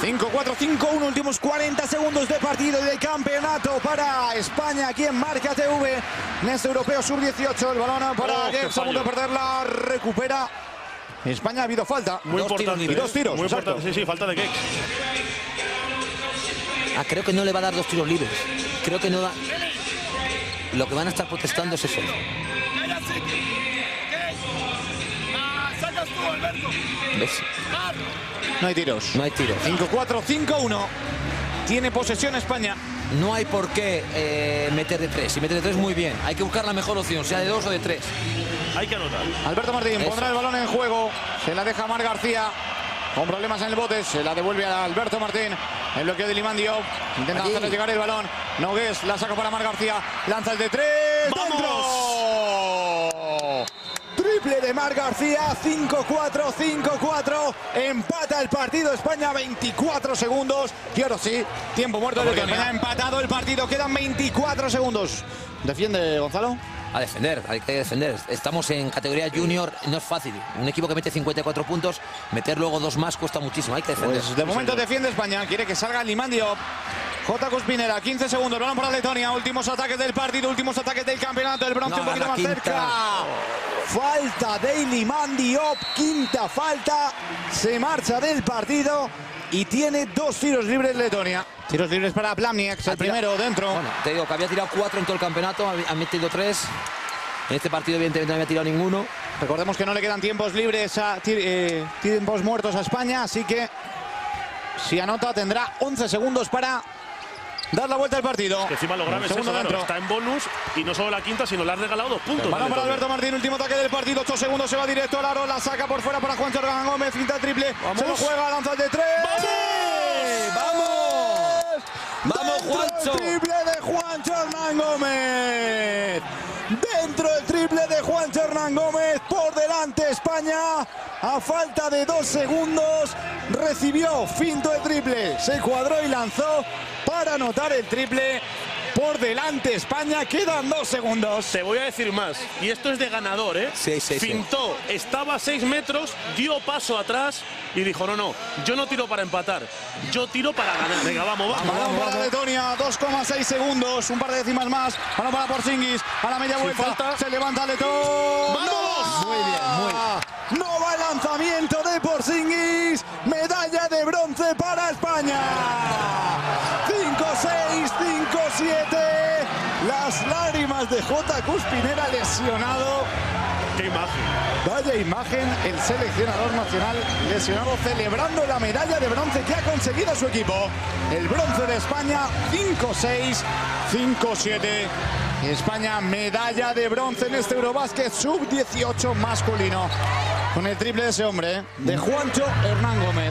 5-4-5-1, últimos 40 segundos de partido y de campeonato para España aquí en Marca TV. En este europeo sub-18, el balón para Oh, qué Gex, a punto de fallo. perderla, recupera. España ha habido falta. Muy Dos importante. tiros, y dos tiros, Muy exacto. importante. Sí, sí, falta de Gex. Ah, creo que no le va a dar dos tiros libres. Creo que no da. Lo que van a estar protestando es eso. ¿Ves? No hay tiros. No hay tiros. 5-4-5-1. Tiene posesión España. No hay por qué eh, meter de tres. Si meter de tres, muy bien. Hay que buscar la mejor opción, sea de dos o de tres. Hay que anotar. Alberto Martín Eso. pondrá el balón en juego. Se la deja Mar García. Con problemas en el bote. Se la devuelve a Alberto Martín. El bloqueo de Limandio. Intenta hacerle llegar el balón. Nogués la saca para Mar García. Lanza el de tres. ¡Vamos! ¡Dentro! Triple de Mar García. 5-4, 5-4. Empata el partido. España 24 segundos. Y ahora sí, tiempo muerto de España. Ha empatado el partido. Quedan 24 segundos. Defiende Gonzalo. A defender, hay que defender. Estamos en categoría junior, no es fácil. Un equipo que mete 54 puntos, meter luego dos más cuesta muchísimo. Hay que defender. Pues de momento defiende España. Quiere que salga Limandio. J. Cuspinera, 15 segundos. Balón para Letonia. Últimos ataques del partido, últimos ataques del campeonato. El bronce No, un poquito más quinta. cerca. Falta de Limandiop. Quinta falta. Se marcha del partido. Y tiene dos tiros libres Letonia. Tiros libres para Plamniak. El primero dentro. Bueno, te digo que había tirado cuatro en todo el campeonato, ha ha metido tres. En este partido, evidentemente, no había tirado ninguno. Recordemos que no le quedan tiempos libres a eh, tiempos muertos a España. Así que si anota tendrá 11 segundos para dar la vuelta al partido. Que encima lo grave es eso, Segundo claro, dentro. Está en bonus y no solo la quinta, sino le has regalado dos puntos. Balón para Alberto Martín, último ataque del partido, 8 segundos, se va directo al aro, la saca por fuera para Juan Chorgan Gómez, finta triple, Vamos. se lo juega, lanza el de tres. ¡Vamos! ¡Vamos, Dentro Juancho! el triple de Juan Hernán Gómez. Dentro el triple de Juan Hernán Gómez. Por delante España. A falta de dos segundos. Recibió finto el triple. Se cuadró y lanzó para anotar el triple. Por delante España. Quedan dos segundos. Te voy a decir más, y esto es de ganador, ¿eh? Sí, sí, sí. Fintó, estaba a seis metros, dio paso atrás y dijo, no, no, yo no tiro para empatar, yo tiro para ganar. Venga, vamos, vamos. Balón para. Letonia, 2,6 segundos, un par de décimas más. Balón para Porzingis, a la media vuelta. falta. Se levanta Letón. ¡Vamos! Muy bien, muy bien. No va el lanzamiento de Porzingis. Medalla de bronce para España. 5-6, 5-7. Las lágrimas de J. Cuspinera lesionado. Qué imagen. Vaya imagen, el seleccionador nacional lesionado celebrando la medalla de bronce que ha conseguido su equipo. El bronce de España, 5-6, 5-7. España, medalla de bronce en este Eurobásquet sub-18 masculino. Con el triple de ese hombre, ¿eh? de Juancho Hernán Gómez.